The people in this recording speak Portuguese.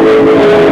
Música